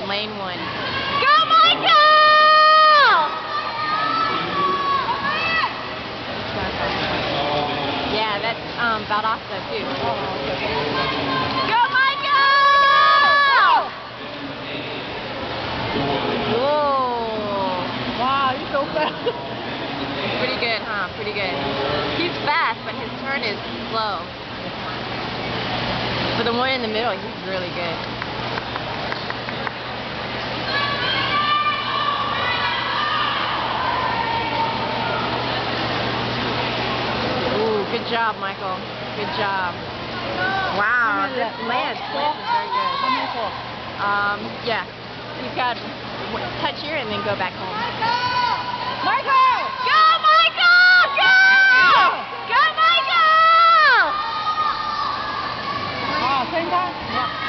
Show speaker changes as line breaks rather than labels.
one, lane one. Go, Michael! Yeah, that's um, Valdosta, too. Go, Michael! Whoa.
Wow, you're so fast.
Pretty good, huh? Pretty good. He's fast, but his turn is slow. For the one in the middle, he's really good. Good job, Michael. Good job. Wow, Lance, Lance is very good. Um, yeah. You've got touch here and then go back home.
Michael!
Go, Michael! Go! Go, Michael!
Ah, same time?
Go,